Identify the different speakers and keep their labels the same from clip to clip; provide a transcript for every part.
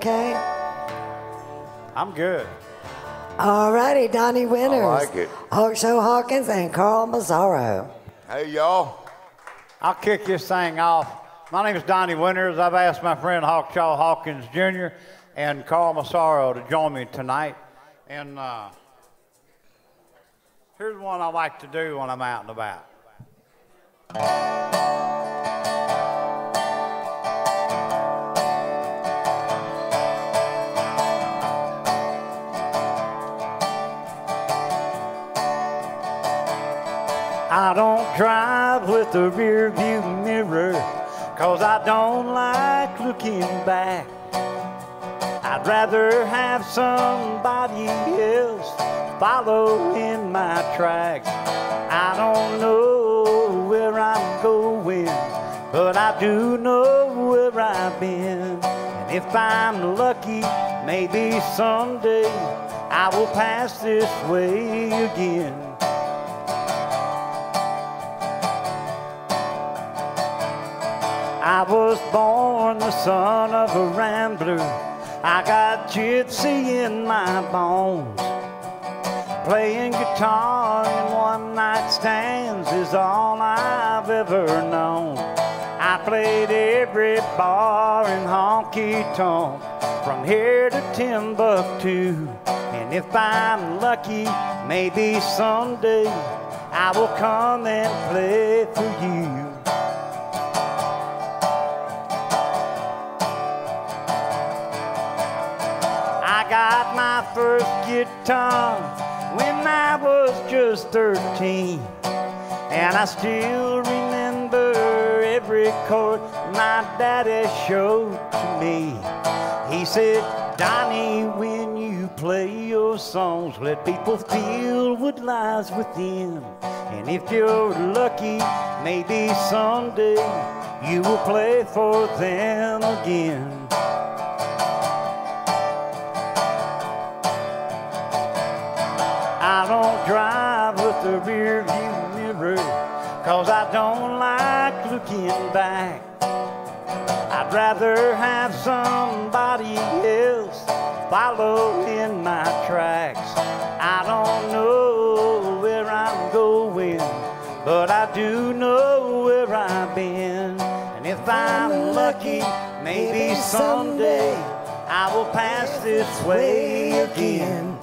Speaker 1: Okay.
Speaker 2: I'm good.
Speaker 1: All righty, Donnie Winters.
Speaker 3: like it.
Speaker 1: Hawkshaw Hawkins and Carl Massaro.
Speaker 3: Hey, y'all.
Speaker 2: I'll kick this thing off. My name is Donnie Winters. I've asked my friend Hawkshaw Hawkins Jr. and Carl Massaro to join me tonight. And uh, here's one I like to do when I'm out and about. I don't drive with a rear view mirror, cause I don't like looking back. I'd rather have somebody else follow in my tracks. I don't know where I'm going, but I do know where I've been. And if I'm lucky, maybe someday I will pass this way again. Was born the son of a rambler. I got gypsy in my bones. Playing guitar in one night stands is all I've ever known. I played every bar in honky tonk from here to Timbuktu. And if I'm lucky, maybe someday I will come and play for you. I got my first guitar when I was just 13. And I still remember every chord my daddy showed to me. He said, Donnie, when you play your songs, let people feel what lies within. And if you're lucky, maybe someday you will play for them again. Drive with the rear view mirror, cause I don't like looking back. I'd rather have somebody else follow in my tracks. I don't know where I'm going, but I do know where I've been. And if I'm lucky, maybe someday I will pass this way again.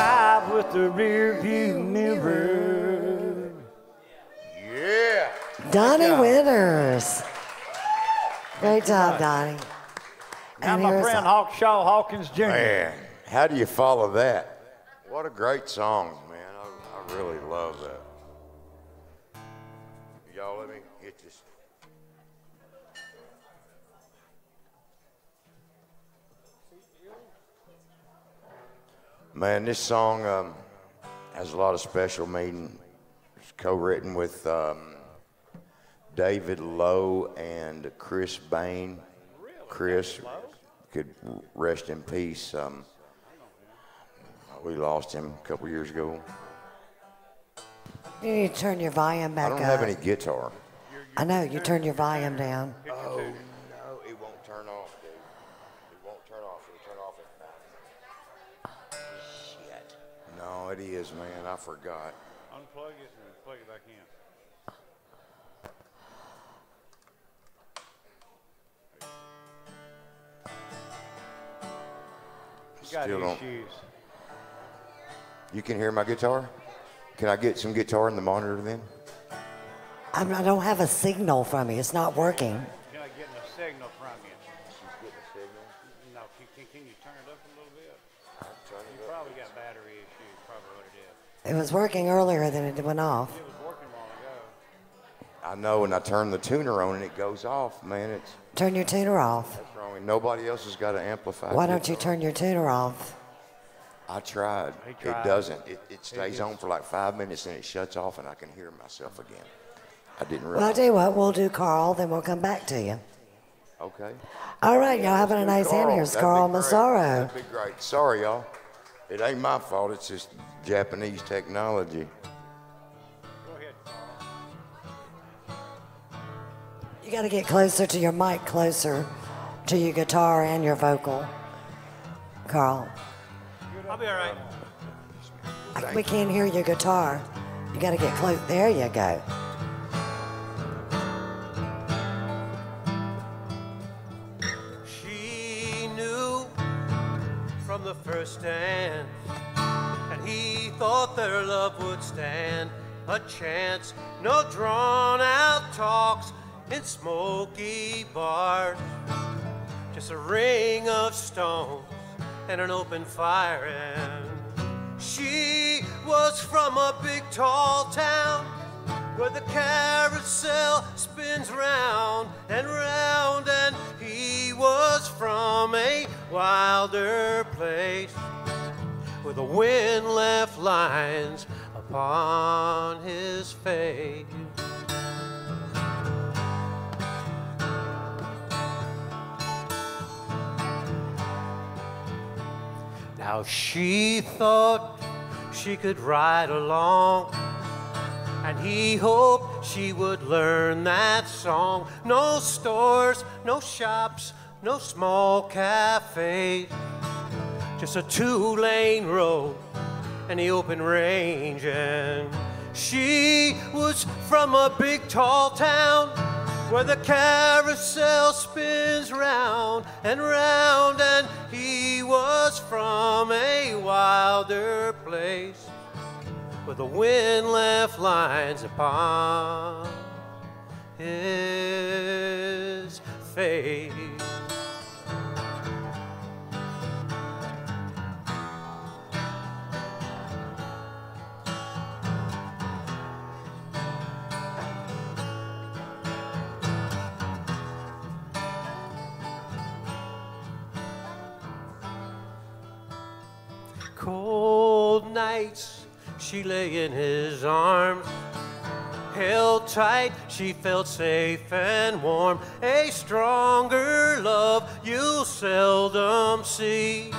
Speaker 2: Drive with the rear view mirror.
Speaker 3: Yeah.
Speaker 1: Donnie
Speaker 2: job.
Speaker 1: Winters. Great job, Donnie.
Speaker 2: Now
Speaker 1: And
Speaker 2: my
Speaker 1: here's-
Speaker 2: friend Hawkshaw Hawkins Jr.
Speaker 3: Man, how do you follow that? What a great song, man. I, I really love that. Y'all let me get this. Man, this song um, has a lot of special meaning. It's co-written with um, David Lowe and Chris Bain. Chris could rest in peace. Um, we lost him a couple years ago.
Speaker 1: You need to turn your volume back up.
Speaker 3: I don't
Speaker 1: up.
Speaker 3: have any guitar.
Speaker 1: I know, you turn your volume down.
Speaker 3: It is, man. I forgot.
Speaker 2: Unplug it and plug it back in. You got
Speaker 3: Still don't-
Speaker 2: issues.
Speaker 3: You can hear my guitar? Can I get some guitar in the monitor then?
Speaker 1: I'm, I don't have a signal from you. It's not working.
Speaker 2: You're not getting a signal from you. No, can, can, can you turn it up a little bit? You probably got battery issues, probably what it is.
Speaker 1: It was working earlier than it went off.
Speaker 2: It was working a while ago.
Speaker 3: I know, and I turn the tuner on and it goes off, man. It's
Speaker 1: Turn your tuner off.
Speaker 3: that's wrong. Nobody else has got an amplifier.
Speaker 1: Why don't you turn your tuner off?
Speaker 3: I tried.
Speaker 2: He
Speaker 3: It doesn't. It, it stays
Speaker 2: is-
Speaker 3: on for like five minutes and it shuts off and I can hear myself again. I didn't
Speaker 1: Well, I'll
Speaker 3: realize.
Speaker 1: tell you what, we'll do Carl, then we'll come back to you.
Speaker 3: Okay.
Speaker 1: All right, y'all having a nice
Speaker 3: Carl,
Speaker 1: hand. Here's
Speaker 3: that'd be
Speaker 1: Carl
Speaker 3: great.
Speaker 1: Massaro.
Speaker 3: That'd be great. Sorry, y'all. It ain't my fault. It's just Japanese technology.
Speaker 2: Go ahead.
Speaker 1: You got to get closer to your mic, closer to your guitar and your vocal. Carl,
Speaker 4: I'll be all right.
Speaker 1: I, we can't hear your guitar. You got to get close. There you go.
Speaker 4: And he thought their love would stand a chance. No drawn out talks in smoky bars, just a ring of stones and an open fire. And she was from a big tall town where the carousel spins round and round, and he was from a wilder place where the wind left lines upon his face. Now she thought she could ride along and he hoped she would learn that song. No stores, no shops, no small cafes, just a two lane road and the open range. And she was from a big tall town where the carousel spins round and round, and he was from a wilder place where the wind left lines upon his face. Nights, she lay in his arms. Held tight, she felt safe and warm. A stronger love you'll seldom see.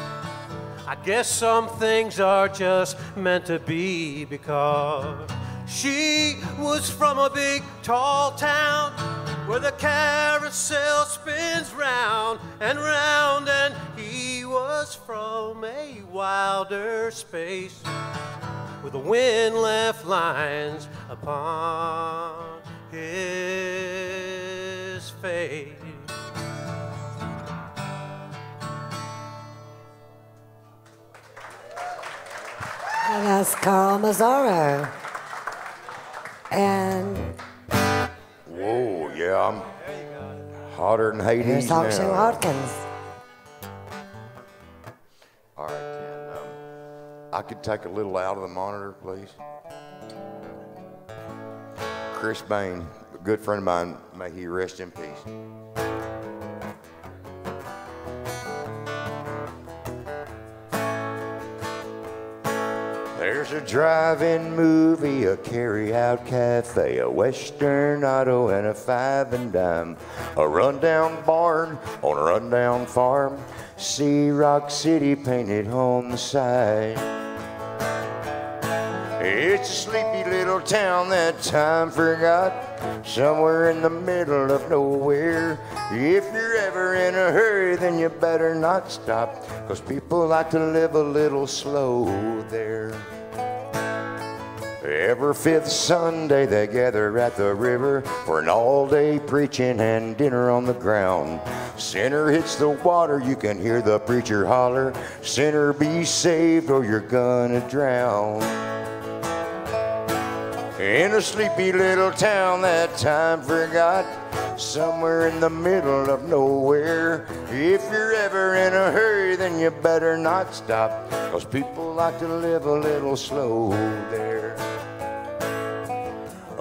Speaker 4: I guess some things are just meant to be because she was from a big tall town where the carousel spins round and round, and he was from a wilder space where the wind left lines upon his face.
Speaker 1: And that's Carl Massaro. And
Speaker 3: Whoa, yeah, I'm hotter than Hades
Speaker 1: here's
Speaker 3: now.
Speaker 1: Hawkshaw Hawkins.
Speaker 3: I could take a little out of the monitor, please. Chris Bain, a good friend of mine, may he rest in peace. There's a drive-in movie, a carry-out cafe, a western auto, and a five and dime. A rundown barn on a rundown farm. See Rock City painted on the side. It's a sleepy little town that time forgot, somewhere in the middle of nowhere. If you're ever in a hurry, then you better not stop, cause people like to live a little slow there. Every fifth Sunday they gather at the river for an all-day preaching and dinner on the ground. Sinner hits the water, you can hear the preacher holler, Sinner be saved or you're gonna drown. In a sleepy little town that time forgot, somewhere in the middle of nowhere. If you're ever in a hurry, then you better not stop, cause people like to live a little slow there.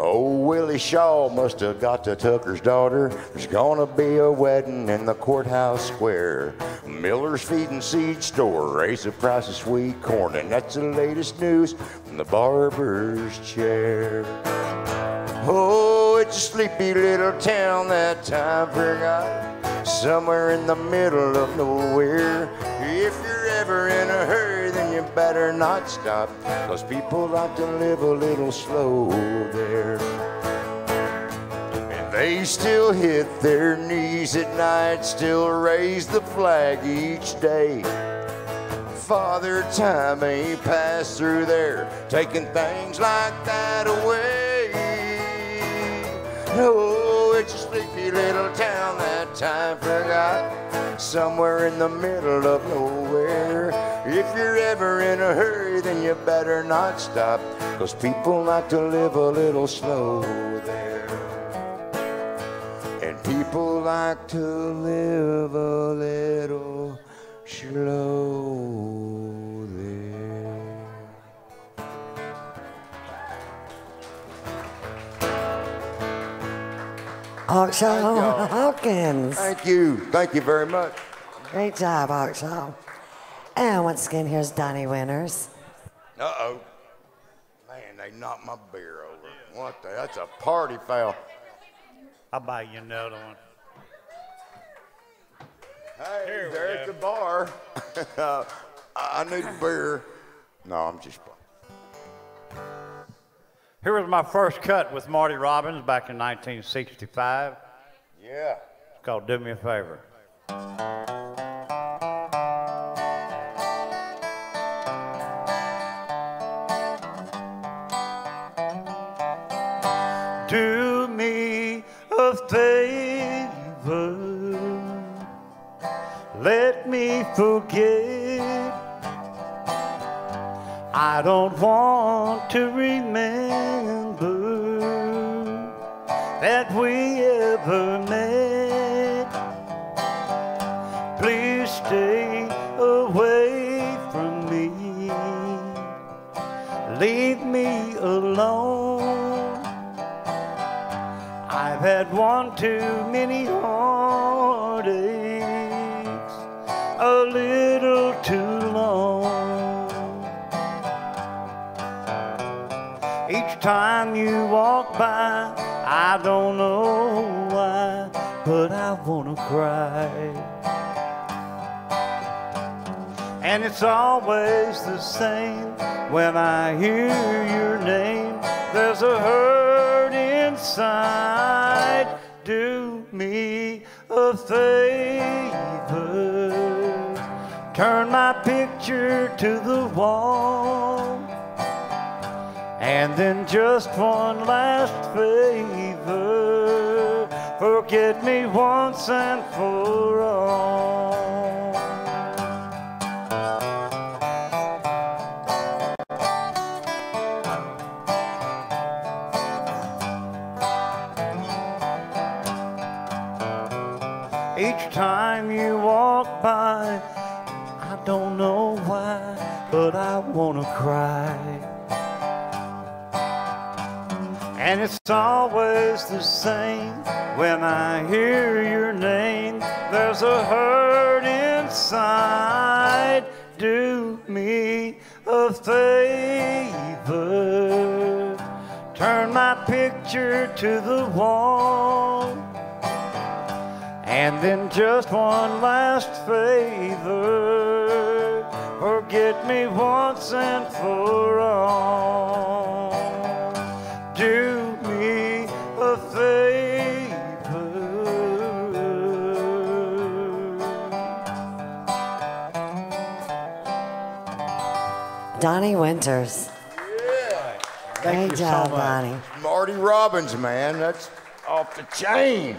Speaker 3: Oh, Willie Shaw must have got to Tucker's daughter. There's gonna be a wedding in the courthouse square. Miller's feed and seed store raise the price of sweet corn, and that's the latest news from the barber's chair. Oh, it's a sleepy little town that time forgot, somewhere in the middle of nowhere. If you're better not stop, cause people like to live a little slow there. And They still hit their knees at night, still raise the flag each day. Father Time ain't passed through there, taking things like that away. No, it's a sleepy little town that time forgot, somewhere in the middle of nowhere. If you're ever in a hurry, then you better not stop, cause people like to live a little slow there. And people like to live a little slow there.
Speaker 1: Hawkshaw Hawkins.
Speaker 3: Thank you. Thank you very much.
Speaker 1: Great job, Hawkshaw. And once again, here's Donnie Winters.
Speaker 3: Uh oh. Man, they knocked my beer over. What the? That's a party foul.
Speaker 2: I'll buy you another one.
Speaker 3: Hey,
Speaker 2: Here we
Speaker 3: there at the bar. Uh, I need a beer. No, I'm just playing.
Speaker 2: Here was my first cut with Marty Robbins back in 1965.
Speaker 3: Yeah.
Speaker 2: It's called Do Me a Favor. Forget. I don't want to remember that we ever met. Please stay away from me. Leave me alone. I've had one too many a little too long. Each time you walk by, I don't know why, but I wanna cry. And it's always the same when I hear your name. There's a hurt inside. Do me a favor. Turn my picture to the wall. And then just one last favor. Forget me once and for all. Each time you walk by, Don't know why, but I wanna cry. And it's always the same when I hear your name. There's a hurt inside. Do me a favor. Turn my picture to the wall. And then just one last favor. Forget me once and for all. Do me a favor.
Speaker 1: Donnie Winters. Great
Speaker 2: you so
Speaker 1: job,
Speaker 2: much.
Speaker 1: Donnie.
Speaker 3: Marty Robbins, man. That's off the chain.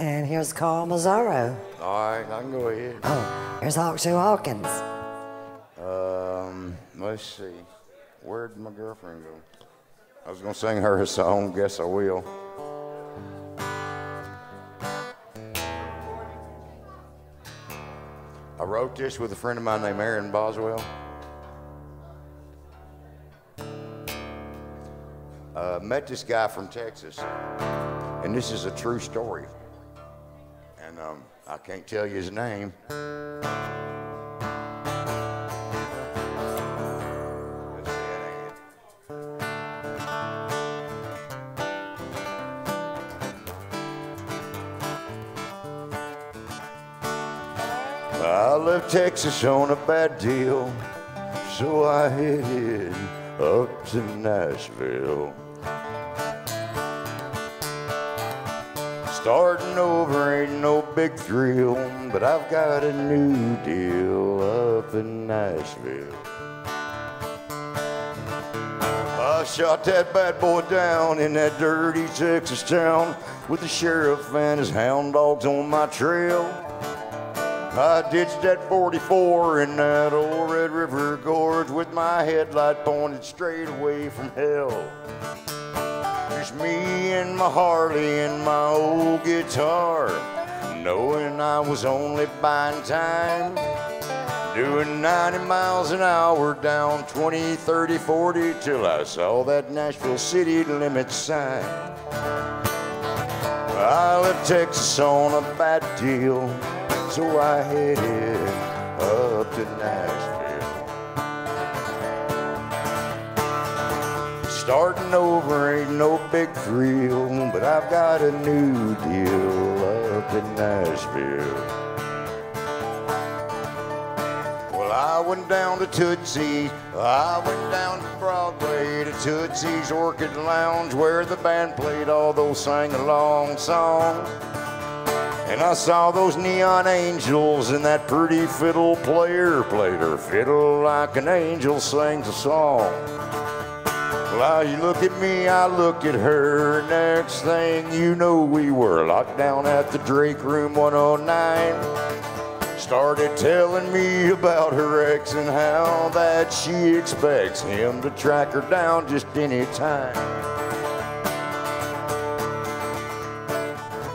Speaker 1: And here's Carl Massaro.
Speaker 3: All right, I can go ahead.
Speaker 1: Oh, here's Hawkshaw Hawkins.
Speaker 3: Um, let's see. Where'd my girlfriend go? I was gonna sing her a song. Guess I will. I wrote this with a friend of mine named Aaron Boswell. Uh, met this guy from Texas, and this is a true story. I can't tell you his name. I left Texas on a bad deal, so I headed up to Nashville. Starting over ain't no big thrill, but I've got a new deal up in Nashville. I shot that bad boy down in that dirty Texas town with the sheriff and his hound dogs on my trail. I ditched that 44 in that old Red River Gorge with my headlight pointed straight away from hell. Just me and my Harley and my old guitar, knowing I was only buying time. Doing 90 miles an hour down 20, 30, 40 till I saw that Nashville city limit sign. I left Texas on a bad deal, so I headed up to Nashville. Starting over ain't no big thrill, but I've got a new deal in Nashville. Well, I went down to Tootsie's, I went down to Broadway to Tootsie's Orchid Lounge where the band played all those sing-along songs. And I saw those neon angels and that pretty fiddle player played her fiddle like an angel sings a song. Well, you look at me, I look at her. Next thing you know, we were locked down at the Drake Room 109. Started telling me about her ex and how that she expects him to track her down just any time.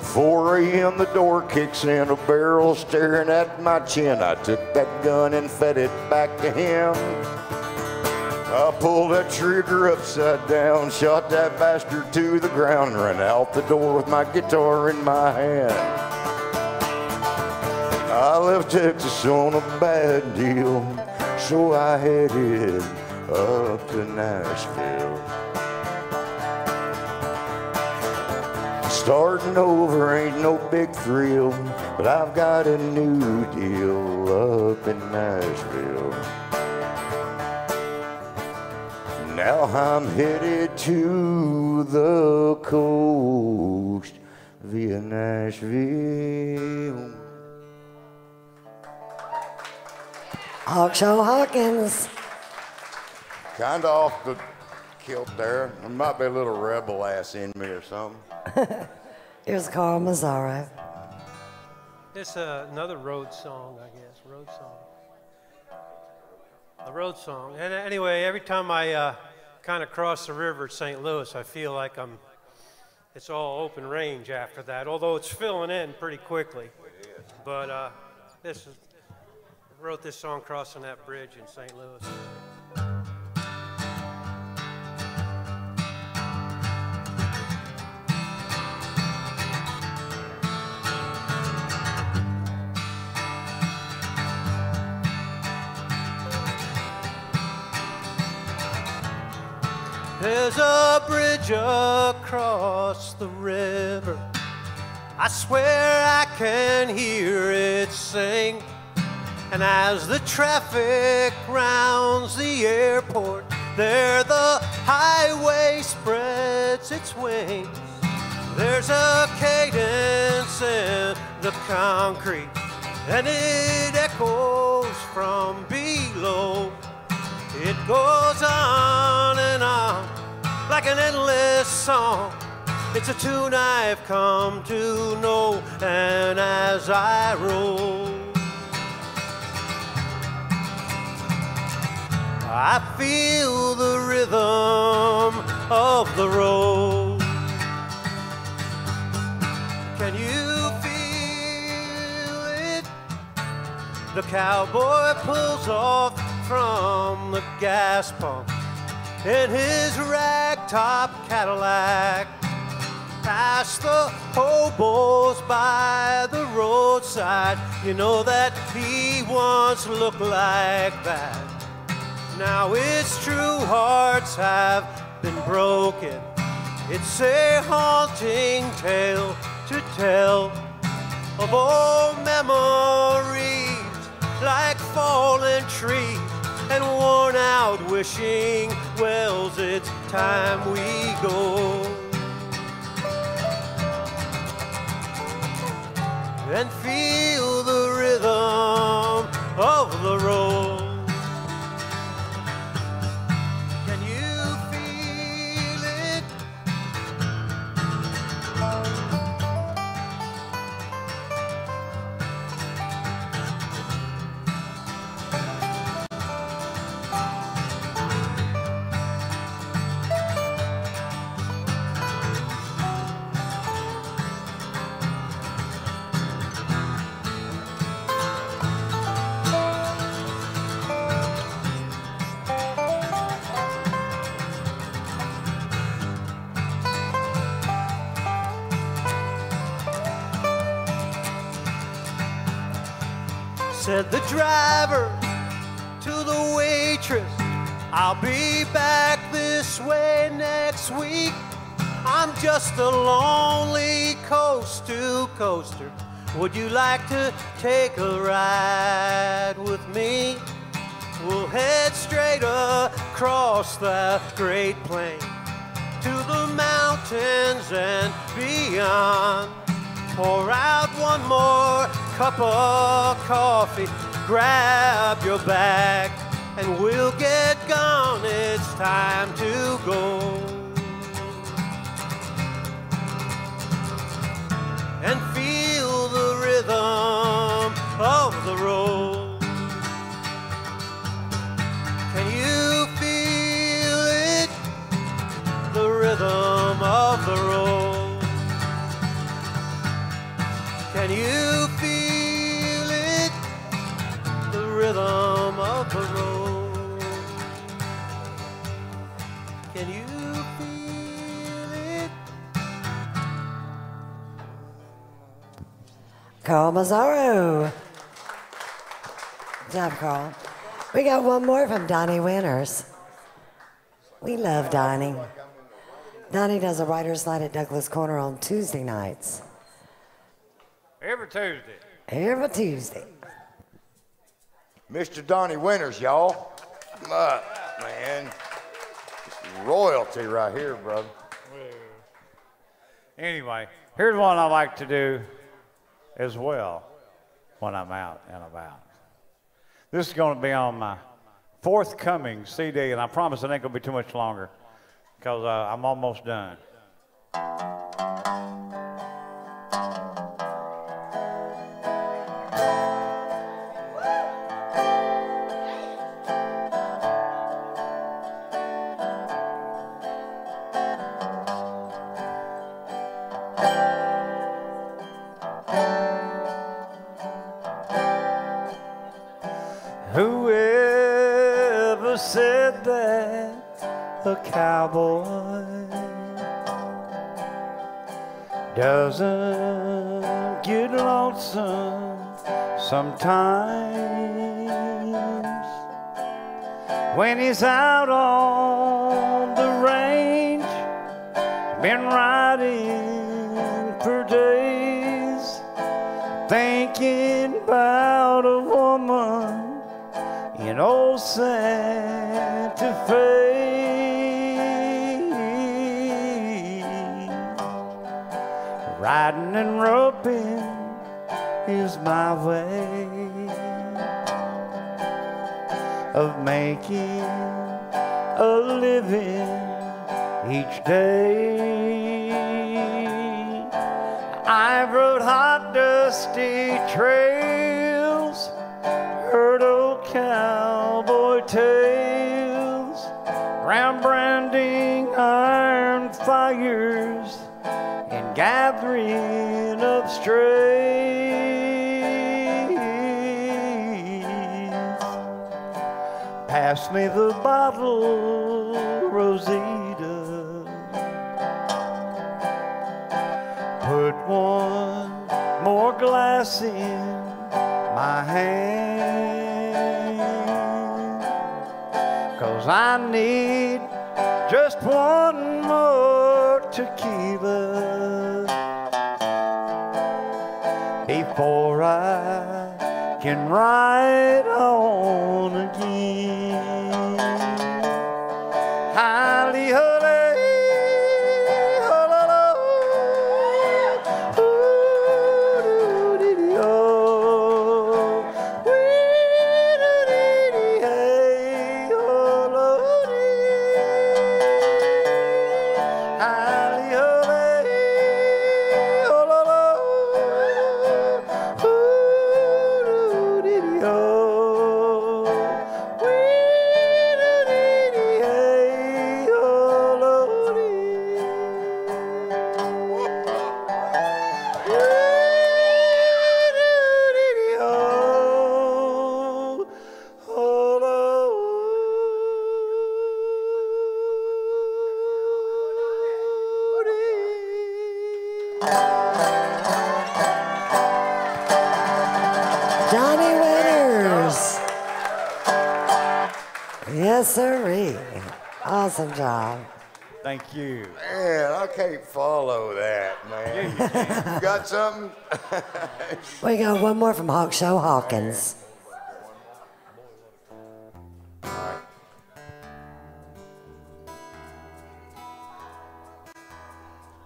Speaker 3: 4 a.m. the door kicks in, a barrel staring at my chin. I took that gun and fed it back to him. I pulled that trigger upside down, shot that bastard to the ground, ran out the door with my guitar in my hand. I left Texas on a bad deal, so I headed up to Nashville. Starting over ain't no big thrill, but I've got a new deal up in Nashville. Now I'm headed to the coast via Nashville.
Speaker 1: Hawkshaw Hawkins.
Speaker 3: Kind of off the kilt there. There might be a little rebel ass in me or something.
Speaker 1: Here's Carl Massaro.
Speaker 4: It's uh, another road song, I guess. Road song. A road song. And anyway, every time I uh, kind of cross the river at St. Louis, I feel like I'm. It's all open range after that, although it's filling in pretty quickly. But uh, this is. I wrote this song crossing that bridge in St. Louis. There's a bridge across the river. I swear I can hear it sing. And as the traffic rounds the airport, there the highway spreads its wings. There's a cadence in the concrete, and it echoes from below. It goes on and on like an endless song. It's a tune I've come to know, and as I roll, I feel the rhythm of the road. Can you feel it? The cowboy pulls off from the gas pump in his ragtop Cadillac. Past the hobos by the roadside, you know that he once looked like that. Now it's true, hearts have been broken. It's a haunting tale to tell of old memories like fallen trees and worn out wishing, Wells, it's time we go. And feel the rhythm of the road. Said the driver to the waitress, I'll be back this way next week. I'm just a lonely coast to coaster. Would you like to take a ride with me? We'll head straight across the Great Plain to the mountains and beyond. Pour out one more cup of coffee, grab your bag, and we'll get gone. It's time to go. And
Speaker 1: Carl Massaro. Good job, Carl. We got one more from Donnie Winters. We love Donnie. Donnie does a writer's night at Douglas Corner on Tuesday nights.
Speaker 2: Every Tuesday.
Speaker 1: Every Tuesday.
Speaker 3: Mr. Donnie Winters, y'all. Look, man. Royalty right here, brother.
Speaker 2: Anyway, here's one I like to do as well when I'm out and about. This is going to be on my forthcoming CD, and I promise it ain't going to be too much longer because uh, I'm almost done. Riding and roping is my way of making a living each day. I've rode hot, dusty trails, heard old cowboy tales, round branding iron fires, gathering of strays. Pass me the bottle, Rosita. Put one more glass in my hand. Cause I need just one more tequila before I can ride on again.
Speaker 1: Yes, sirree. Awesome job.
Speaker 2: Thank you.
Speaker 3: Man, I can't follow that, man. you got something?
Speaker 1: We got one more from Hawkshaw Hawkins.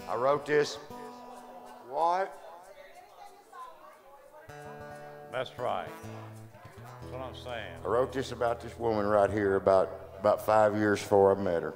Speaker 3: I wrote this. What?
Speaker 2: That's right. That's what I'm saying.
Speaker 3: I wrote this about this woman right here about about five years before I met her.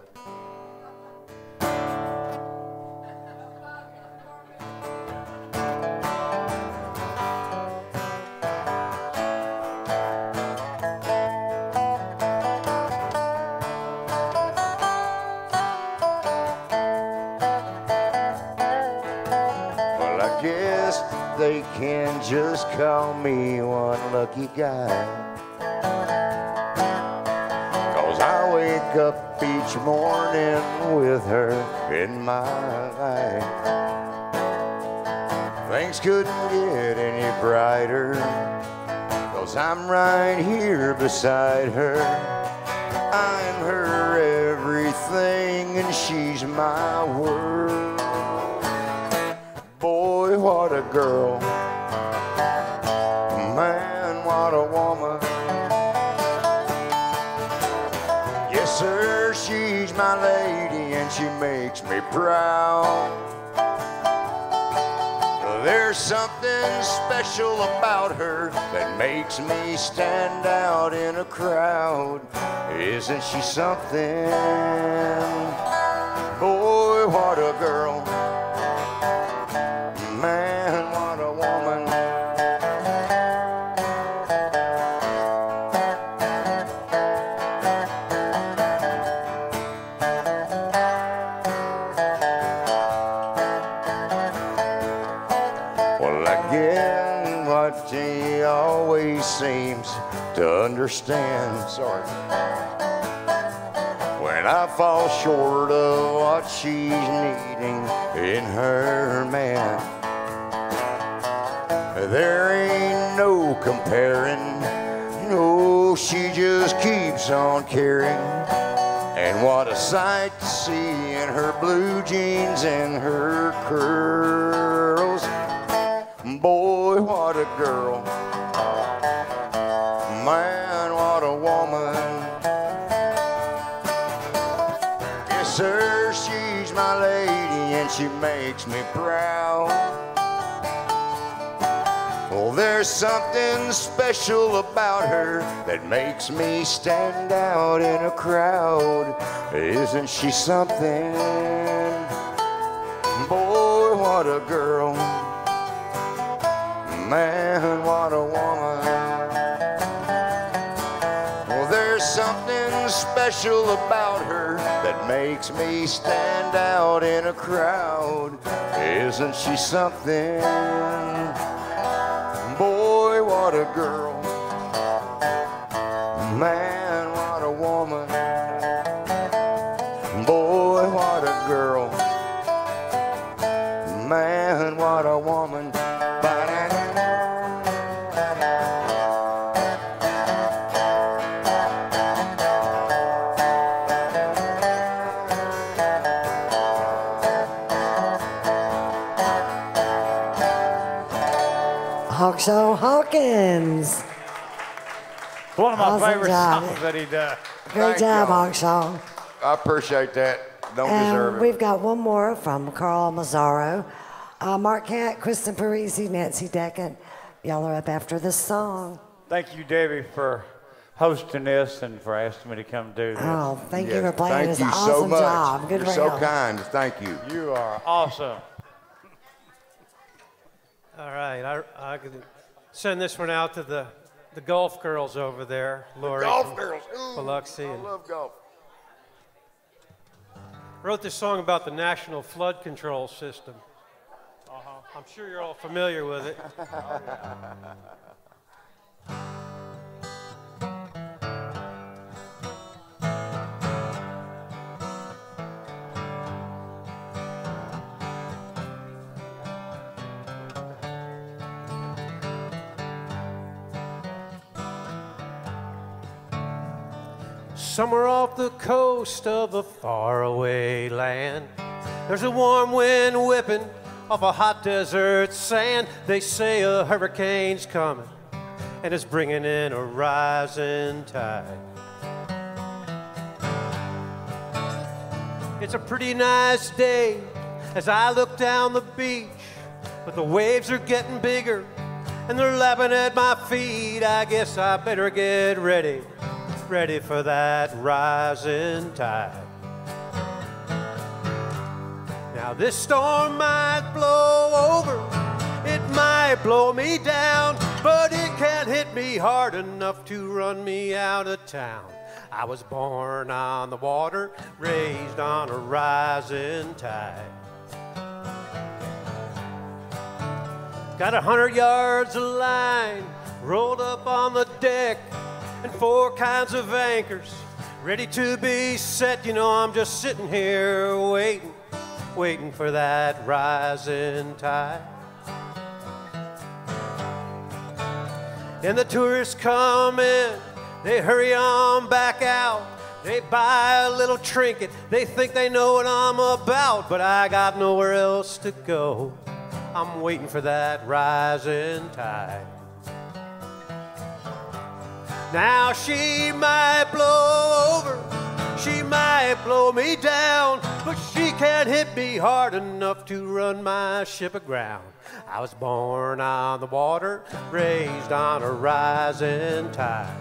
Speaker 3: Each morning with her in my life. Things couldn't get any brighter. Cause I'm right here beside her. I'm her everything and she's my world. Boy, what a girl. Makes me proud. There's something special about her that makes me stand out in a crowd. Isn't she something? Boy, what a girl. Well, again, what she always seems to understand. Sorry. When I fall short of what she's needing in her man, there ain't no comparing. No, she just keeps on caring. And what a sight to see in her blue jeans and her curls. Boy, what a girl. Man, what a woman. Yes, sir, she's my lady and she makes me proud. Well, there's something special about her that makes me stand out in a crowd. Isn't she something? Boy, what a girl. Man, what a woman. Well, there's something special about her that makes me stand out in a crowd. Isn't she something? Boy, what a girl.
Speaker 1: Hawkins.
Speaker 2: One of my
Speaker 1: Awesome
Speaker 2: favorite
Speaker 1: job.
Speaker 2: songs that he does.
Speaker 1: Great
Speaker 3: Thank
Speaker 1: job,
Speaker 3: y'all. I appreciate that. Don't deserve
Speaker 1: And
Speaker 3: it.
Speaker 1: we've got one more from Carl Massaro. Uh, Mark Cat, Kristen Parisi, Nancy Deckett. Y'all are up after this song.
Speaker 2: Thank you, Debbie, for hosting this and for asking me to come do this.
Speaker 1: Oh, thank you for playing
Speaker 3: Thank
Speaker 1: this
Speaker 3: you
Speaker 1: awesome
Speaker 3: so much.
Speaker 1: job. Good
Speaker 3: You're so
Speaker 1: round.
Speaker 3: kind. Thank you.
Speaker 2: You are awesome.
Speaker 4: All right, I, I could send this one out to the, the golf girls over there, Lori.
Speaker 3: Golf
Speaker 4: from
Speaker 3: girls. Ooh,
Speaker 4: Biloxi.
Speaker 3: I love golf.
Speaker 4: wrote this song about the National Flood Control System. Uh-huh. I'm sure you're all familiar with it. somewhere off the coast of a faraway land. There's a warm wind whipping off a hot desert sand. They say a hurricane's coming and it's bringing in a rising tide. It's a pretty nice day as I look down the beach, but the waves are getting bigger and they're lapping at my feet. I guess I better get ready, ready for that rising tide. Now, this storm might blow over, it might blow me down, but it can't hit me hard enough to run me out of town. I was born on the water, raised on a rising tide. Got a hundred yards of line rolled up on the deck, and four kinds of anchors ready to be set. You know, I'm just sitting here waiting, waiting for that rising tide. And the tourists come in, they hurry on back out. They buy a little trinket, they think they know what I'm about, but I got nowhere else to go. I'm waiting for that rising tide. Now she might blow over, she might blow me down, but she can't hit me hard enough to run my ship aground. I was born on the water, raised on a rising tide.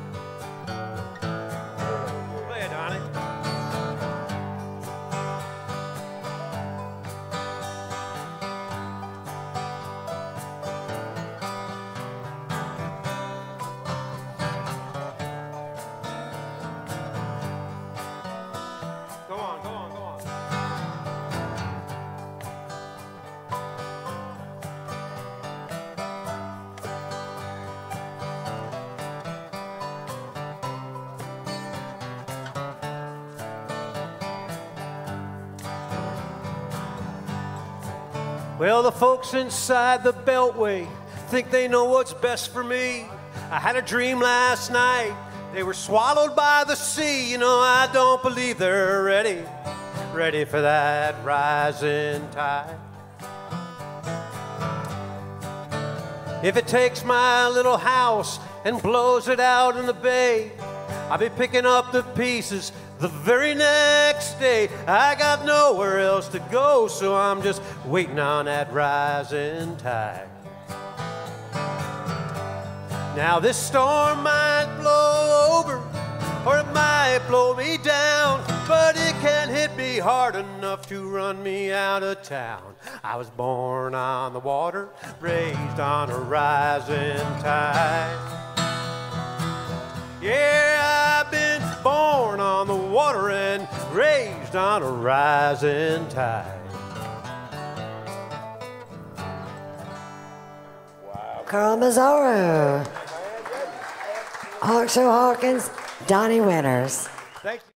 Speaker 4: Folks inside the Beltway think they know what's best for me. I had a dream last night. They were swallowed by the sea. You know, I don't believe they're ready, ready for that rising tide. If it takes my little house and blows it out in the bay, I'll be picking up the pieces the very next day. I got nowhere else to go, so I'm just waiting on that rising tide. Now, this storm might blow over, or it might blow me down, but it can't hit me hard enough to run me out of town. I was born on the water, raised on a rising tide. Yeah, I've been born on the water and raised on a rising tide. Wow.
Speaker 1: Carl Massaro. Hawk Show Hawkins, Donnie Winters.
Speaker 4: Thank you.